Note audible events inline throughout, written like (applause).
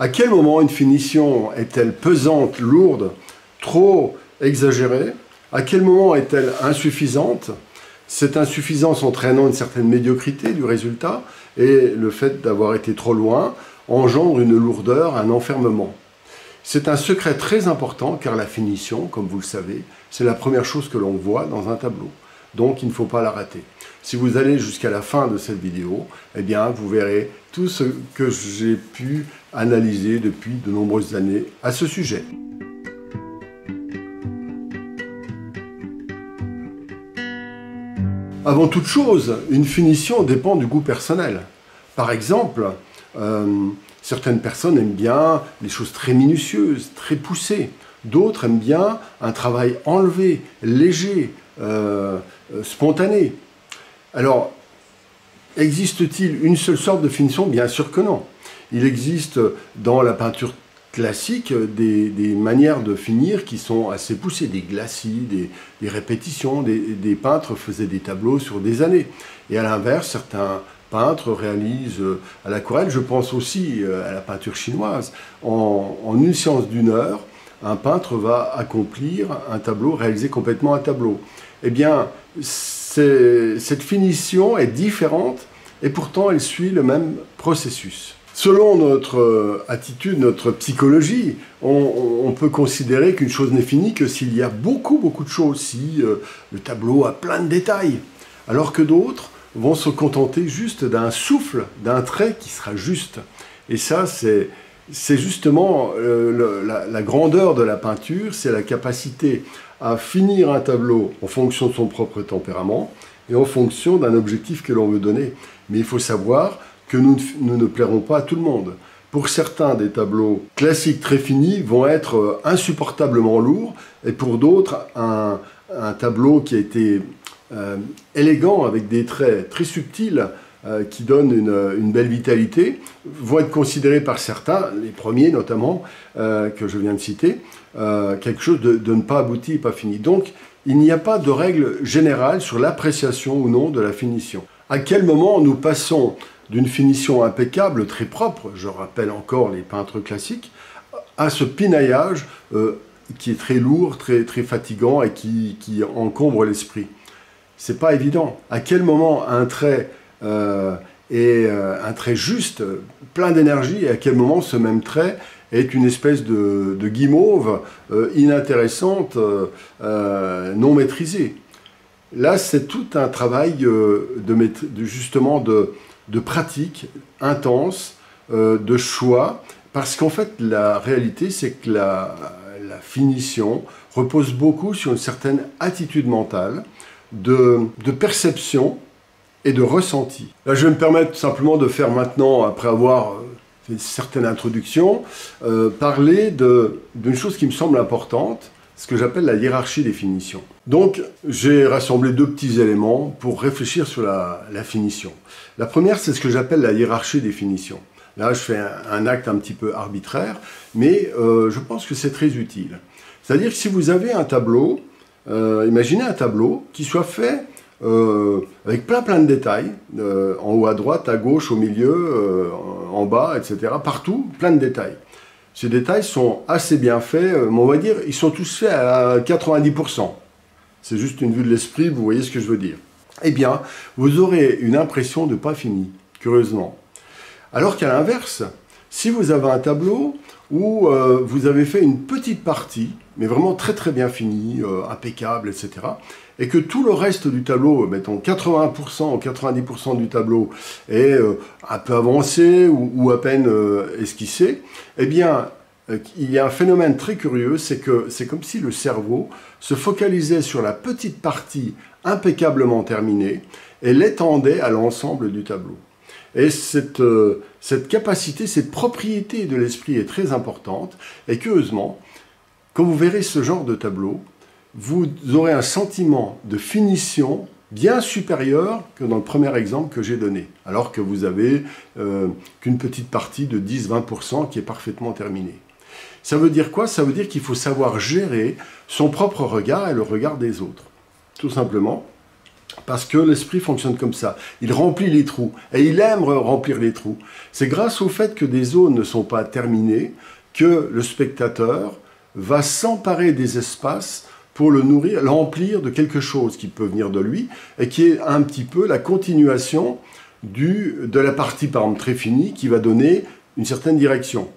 À quel moment une finition est-elle pesante, lourde, trop exagérée? À quel moment est-elle insuffisante? Cette insuffisance entraînant une certaine médiocrité du résultat et le fait d'avoir été trop loin engendre une lourdeur, un enfermement. C'est un secret très important car la finition, comme vous le savez, c'est la première chose que l'on voit dans un tableau. Donc il ne faut pas la rater. Si vous allez jusqu'à la fin de cette vidéo, eh bien vous verrez tout ce que j'ai pu analyser depuis de nombreuses années à ce sujet. Avant toute chose, une finition dépend du goût personnel. Par exemple, euh, certaines personnes aiment bien les choses très minutieuses, très poussées. D'autres aiment bien un travail enlevé, léger, euh, euh, spontané. Alors, existe-t-il une seule sorte de finition Bien sûr que non. Il existe dans la peinture classique des, manières de finir qui sont assez poussées, des glacis, des, répétitions, des, peintres faisaient des tableaux sur des années. Et à l'inverse, certains peintres réalisent euh, à l'aquarelle, je pense aussi à la peinture chinoise, en, en une séance d'une heure, un peintre va accomplir un tableau, réaliser complètement un tableau. Eh bien, cette finition est différente et pourtant elle suit le même processus. Selon notre euh, attitude, notre psychologie, on, peut considérer qu'une chose n'est finie que s'il y a beaucoup, beaucoup de choses, si euh, le tableau a plein de détails, alors que d'autres vont se contenter juste d'un souffle, d'un trait qui sera juste. Et ça, c'est c'est justement euh, la, grandeur de la peinture, c'est la capacité à finir un tableau en fonction de son propre tempérament et en fonction d'un objectif que l'on veut donner. Mais il faut savoir que nous, ne plairons pas à tout le monde. Pour certains, des tableaux classiques très finis vont être euh, insupportablement lourds, et pour d'autres, un, tableau qui a été euh, élégant, avec des traits très subtils, euh, qui donnent une, belle vitalité, vont être considérés par certains, les premiers notamment, euh, que je viens de citer, euh, quelque chose de, ne pas abouti pas fini. Donc, il n'y a pas de règle générale sur l'appréciation ou non de la finition. À quel moment nous passons d'une finition impeccable, très propre, je rappelle encore les peintres classiques, à ce pinaillage qui est très lourd, très, très fatigant et qui, qui encombre l'esprit? C'est pas évident. À quel moment un trait euh, et euh, un trait juste, plein d'énergie, et à quel moment ce même trait est une espèce de, guimauve euh, inintéressante, non maîtrisée. Là, c'est tout un travail de, justement de, pratique intense, de choix, parce qu'en fait, la réalité, c'est que la, finition repose beaucoup sur une certaine attitude mentale, de perception et de ressenti. Là, je vais me permettre simplement de faire maintenant, après avoir euh, fait une certaine introduction, euh, parler d'une chose qui me semble importante, ce que j'appelle la hiérarchie des finitions. Donc, j'ai rassemblé deux petits éléments pour réfléchir sur la, finition. La première, c'est ce que j'appelle la hiérarchie des finitions. Là, je fais un, acte un petit peu arbitraire, mais euh, je pense que c'est très utile. C'est-à-dire que si vous avez un tableau, imaginez un tableau qui soit fait euh, avec plein plein de détails, euh, en haut à droite, à gauche, au milieu, euh, en bas, etc. Partout, plein de détails. Ces détails sont assez bien faits, on va dire, ils sont tous faits à 90%. C'est juste une vue de l'esprit, vous voyez ce que je veux dire. Eh bien, vous aurez une impression de pas fini, curieusement. Alors qu'à l'inverse, si vous avez un tableau où vous avez fait une petite partie, mais vraiment très très bien finie, impeccable, etc., et que tout le reste du tableau, mettons 80% ou 90% du tableau est euh, un peu avancé ou, à peine euh, esquissé, eh bien, euh, il y a un phénomène très curieux, c'est que c'est comme si le cerveau se focalisait sur la petite partie impeccablement terminée et l'étendait à l'ensemble du tableau. Et cette, cette capacité, cette propriété de l'esprit est très importante, et curieusement, quand vous verrez ce genre de tableau, vous aurez un sentiment de finition bien supérieur que dans le premier exemple que j'ai donné, alors que vous avez euh, qu'une petite partie de 10-20% qui est parfaitement terminée. Ça veut dire quoi? Ça veut dire qu'il faut savoir gérer son propre regard et le regard des autres. Tout simplement, Parce que l'esprit fonctionne comme ça. Il remplit les trous. Et il aime remplir les trous. C'est grâce au fait que des zones ne sont pas terminées que le spectateur va s'emparer des espaces pour le nourrir, l'emplir de quelque chose qui peut venir de lui et qui est un petit peu la continuation du, de la partie, par exemple, très finie qui va donner une certaine direction.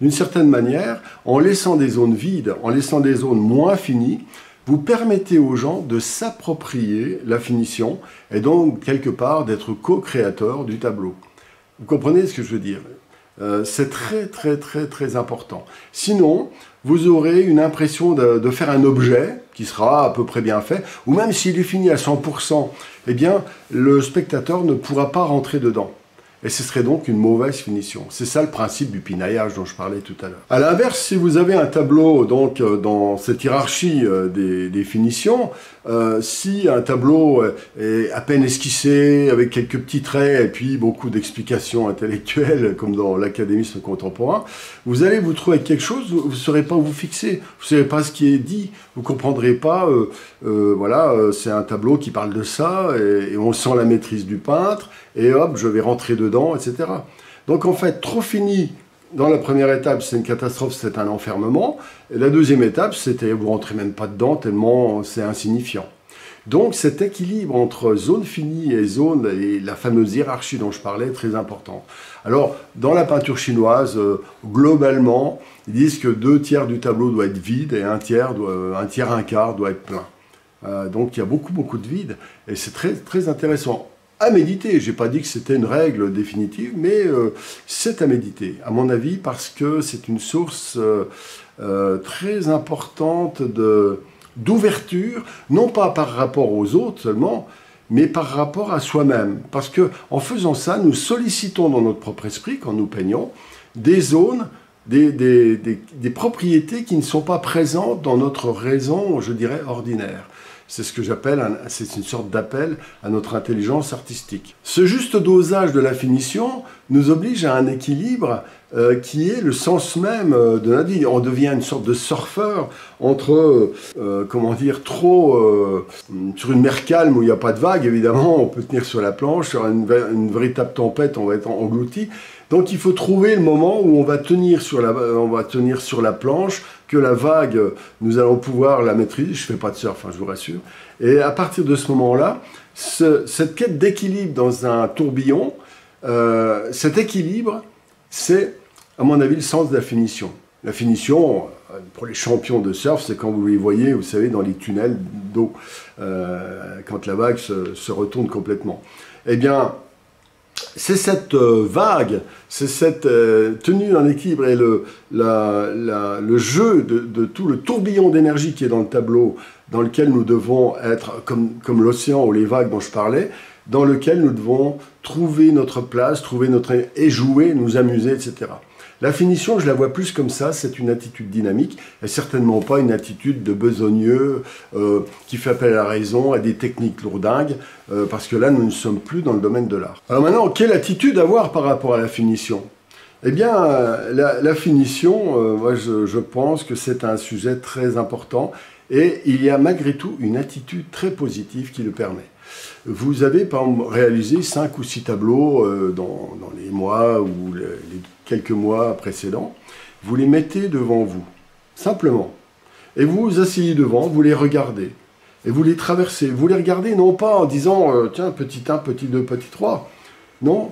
D'une certaine manière, en laissant des zones vides, en laissant des zones moins finies, vous permettez aux gens de s'approprier la finition et donc quelque part d'être co-créateur du tableau. Vous comprenez ce que je veux dire? Euh, C'est très très très très important. Sinon, vous aurez une impression de, faire un objet qui sera à peu près bien fait, ou même s'il est fini à 100%, eh bien, le spectateur ne pourra pas rentrer dedans et ce serait donc une mauvaise finition. C'est ça le principe du pinaillage dont je parlais tout à l'heure. À l'inverse, si vous avez un tableau donc euh, dans cette hiérarchie euh, des, finitions, euh, si un tableau est à peine esquissé avec quelques petits traits et puis beaucoup d'explications intellectuelles (laughs) comme dans l'académisme contemporain, vous allez vous trouver quelque chose, vous ne saurez pas où vous fixer, vous ne saurez pas ce qui est dit, vous comprendrez pas. voilà, c'est un tableau qui parle de ça et on sent la maîtrise du peintre et hop, je vais rentrer dedans, etc. Donc en fait, trop fini dans la première étape, c'est une catastrophe, c'est un enfermement. Et la deuxième étape, c'était vous rentrez même pas dedans tellement c'est insignifiant. Donc cet équilibre entre zone finie et zone, et la fameuse hiérarchie dont je parlais, est très important. Alors, dans la peinture chinoise, euh, globalement, ils disent que deux tiers du tableau doit être vide et un tiers, un tiers, un quart doit être plein. Euh, donc il y a beaucoup, beaucoup de vide, et c'est très, très intéressant à méditer. Je n'ai pas dit que c'était une règle définitive, mais euh, c'est à méditer, à mon avis, parce que c'est une source euh, euh, très importante d'ouverture, non pas par rapport aux autres seulement, mais par rapport à soi-même. Parce que en faisant ça, nous sollicitons dans notre propre esprit, quand nous peignons, des zones, des, des propriétés qui ne sont pas présentes dans notre raison, je dirais, ordinaire. C'est ce que j'appelle, c'est une sorte d'appel à notre intelligence artistique. Ce juste dosage de la finition nous oblige à un équilibre euh, qui est le sens même euh, de la vie. On devient une sorte de surfeur entre, euh, comment dire, trop sur une mer calme où il n'y a pas de vagues, évidemment, on peut tenir sur la planche, sur une, une véritable tempête, on va être englouti. Donc il faut trouver le moment où on va tenir sur la, on va tenir sur la planche, que la vague, nous allons pouvoir la maîtriser. Je ne fais pas de surf, hein, je vous rassure. Et à partir de ce moment-là, cette quête d'équilibre dans un tourbillon, euh, cet équilibre, c'est, à mon avis, le sens de la finition. La finition, euh, pour les champions de surf, c'est quand vous les voyez, vous savez, dans les tunnels d'eau, euh, quand la vague se, se, retourne complètement. Eh bien, c'est cette euh, vague, c'est cette euh, tenue en équilibre et le, jeu de, tout le tourbillon d'énergie qui est dans le tableau, dans lequel nous devons être comme, comme l'océan ou les vagues dont je parlais, dans lequel nous devons trouver notre place, trouver notre et jouer, nous amuser, etc. La finition, je la vois plus comme ça, c'est une attitude dynamique, et certainement pas une attitude de besogneux euh, qui fait appel à la raison, à des techniques lourdingues, euh, parce que là, nous ne sommes plus dans le domaine de l'art. Alors maintenant, quelle attitude avoir par rapport à la finition? Eh bien, la, finition, euh, moi, je pense que c'est un sujet très important, et il y a malgré tout une attitude très positive qui le permet. Vous avez par exemple réalisé 5 ou 6 tableaux dans, dans, les mois ou les quelques mois précédents, vous les mettez devant vous, simplement. Et vous vous asseyez devant, vous les regardez. Et vous les traversez. Vous les regardez non pas en disant, euh, tiens, petit 1, petit 2, petit 3. Non,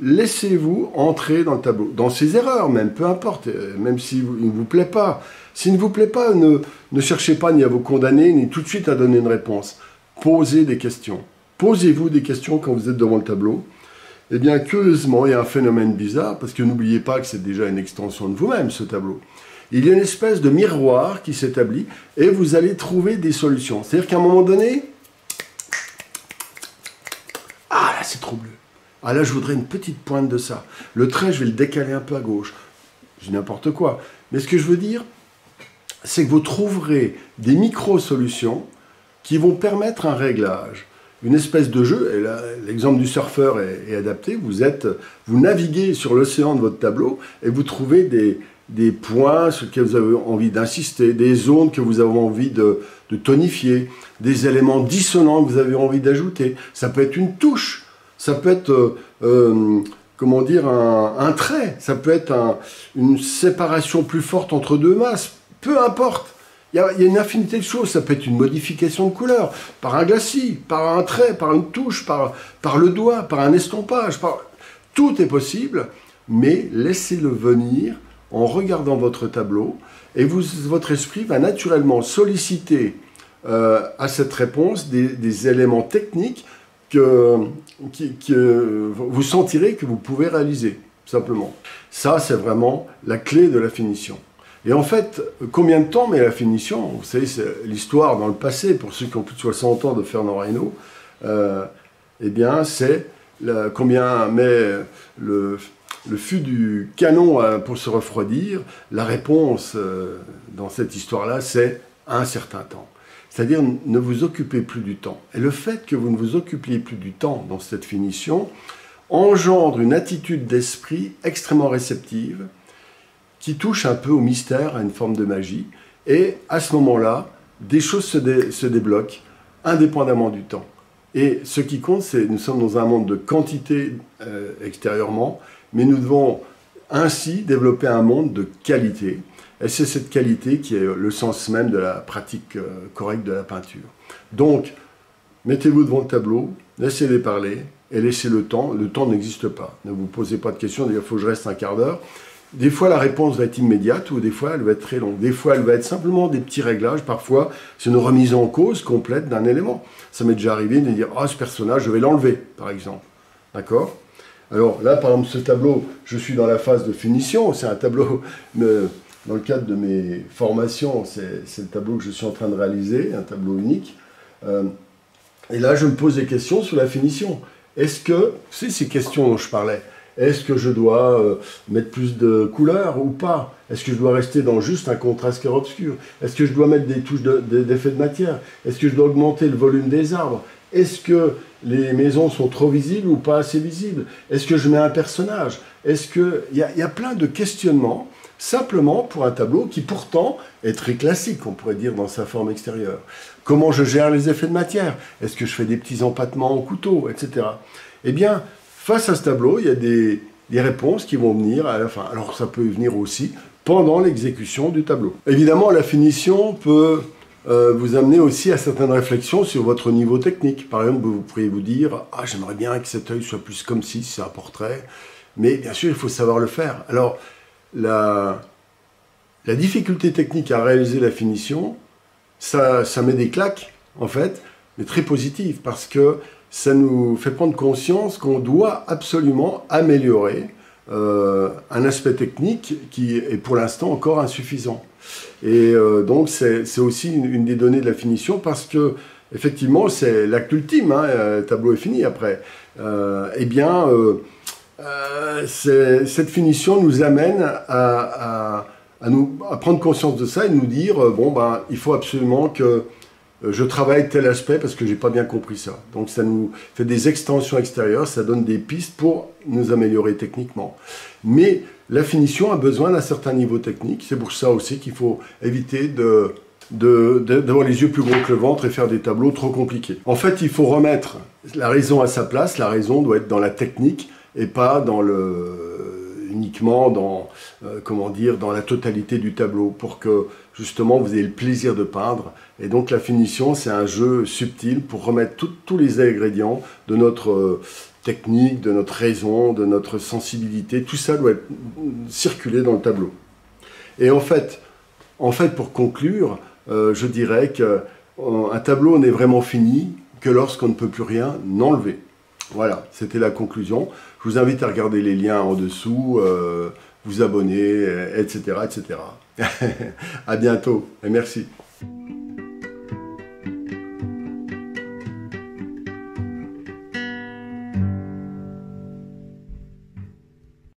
laissez-vous entrer dans le tableau. Dans ces erreurs même, peu importe, euh, même s'il ne vous plaît pas. S'il ne vous plaît pas, ne, cherchez pas ni à vous condamner, ni tout de suite à donner une réponse. Posez des questions. Posez-vous des questions quand vous êtes devant le tableau. Eh bien, curieusement, il y a un phénomène bizarre, parce que n'oubliez pas que c'est déjà une extension de vous-même, ce tableau. Il y a une espèce de miroir qui s'établit, et vous allez trouver des solutions. C'est-à-dire qu'à un moment donné, ah là, c'est trop bleu. Ah là, je voudrais une petite pointe de ça. Le trait, je vais le décaler un peu à gauche. Je n'importe quoi. Mais ce que je veux dire, c'est que vous trouverez des micro-solutions qui vont permettre un réglage une espèce de jeu, l'exemple du surfeur est, adapté, vous, êtes, vous naviguez sur l'océan de votre tableau et vous trouvez des, des points sur lesquels vous avez envie d'insister, des zones que vous avez envie de, tonifier, des éléments dissonants que vous avez envie d'ajouter. Ça peut être une touche, ça peut être, euh, euh, comment dire, un, trait, ça peut être une séparation plus forte entre deux masses, peu importe. Il y, a, une infinité de choses. Ça peut être une modification de couleur, par un glacis, par un trait, par une touche, par, le doigt, par un estompage. Par... Tout est possible, mais laissez-le venir en regardant votre tableau, et votre esprit va naturellement solliciter euh, à cette réponse des, éléments techniques que, que, vous sentirez que vous pouvez réaliser, simplement. Ça, c'est vraiment la clé de la finition. Et en fait, combien de temps met la finition Vous savez, c'est l'histoire dans le passé, pour ceux qui ont plus de 60 ans de Fernand Reynaud, euh, eh bien, c'est combien met le, le fût du canon euh, pour se refroidir, la réponse euh, dans cette histoire-là, c'est un certain temps. C'est-à-dire ne vous occupez plus du temps. Et le fait que vous ne vous occupiez plus du temps dans cette finition engendre une attitude d'esprit extrêmement réceptive qui touche un peu au mystère, à une forme de magie. Et à ce moment-là, des choses se, débloquent indépendamment du temps. Et ce qui compte, c'est nous sommes dans un monde de quantité euh, extérieurement mais nous devons ainsi développer un monde de qualité. Et c'est cette qualité qui est le sens même de la pratique euh, correcte de la peinture. Donc, mettez-vous devant le tableau, laissez-les parler et laissez le temps. Le temps n'existe pas. Ne vous posez pas de questions, il faut que je reste un quart d'heure. Des fois, la réponse va être immédiate ou des fois, elle va être très longue. Des fois, elle va être simplement des petits réglages. Parfois, c'est une remise en cause complète d'un élément. Ça m'est déjà arrivé de dire, ah, ce personnage, je vais l'enlever, par exemple. D'accord? Alors là, par exemple, ce tableau, je suis dans la phase de finition. C'est un tableau, (laughs) dans le cadre de mes formations, c'est le tableau que je suis en train de réaliser, un tableau unique. Euh, et là, je me pose des questions sur la finition. Est-ce que, c'est ces questions dont je parlais, est-ce que je dois euh, mettre plus de couleurs ou pas? Est-ce que je dois rester dans juste un contraste clair-obscur? Est-ce que je dois mettre des touches d'effet de, matière? Est-ce que je dois augmenter le volume des arbres? Est-ce que les maisons sont trop visibles ou pas assez visibles? Est-ce que je mets un personnage? Est-ce que il y, a plein de questionnements simplement pour un tableau qui pourtant est très classique, on pourrait dire, dans sa forme extérieure. Comment je gère les effets de matière? Est-ce que je fais des petits empattements au couteau, etc. Eh bien, face à ce tableau, il y a des, réponses qui vont venir. Alors ça peut venir aussi pendant l'exécution du tableau. Évidemment, la finition peut euh, vous amener aussi à certaines réflexions sur votre niveau technique. Par exemple, vous pourriez vous dire Ah, j'aimerais bien que cet œil soit plus comme si c'est un portrait. Mais bien sûr, il faut savoir le faire. Alors, la, la difficulté technique à réaliser la finition, ça, ça met des claques, en fait, mais très positives, parce que ça nous fait prendre conscience qu'on doit absolument améliorer euh, un aspect technique qui est pour l'instant encore insuffisant. Et euh, donc c'est aussi une, des données de la finition parce que effectivement c'est l'acte ultime, hein, le tableau est fini après. Euh, eh bien, cette finition nous amène à, à, prendre conscience de ça et nous dire bon ben il faut absolument que euh, je travaille tel aspect parce que j'ai pas bien compris ça. Donc ça nous fait des extensions extérieures, ça donne des pistes pour nous améliorer techniquement. Mais la finition a besoin d'un certain niveau technique. C'est pour ça aussi qu'il faut éviter d'avoir les yeux plus gros que le ventre et faire des tableaux trop compliqués. En fait, il faut remettre la raison à sa place. La raison doit être dans la technique et pas uniquement dans euh, comment dire dans la totalité du tableau pour que justement vous ayez le plaisir de peindre et donc la finition, c'est un jeu subtil pour remettre tous les ingrédients de notre euh, technique, de notre raison, de notre sensibilité. Tout ça doit circulé dans le tableau. Et en fait, en fait pour conclure, euh, je dirais qu'un euh, tableau n'est vraiment fini que lorsqu'on ne peut plus rien enlever. Voilà, c'était la conclusion. Je vous invite à regarder les liens en dessous, vous abonner, etc. etc. (laughs) à bientôt et merci.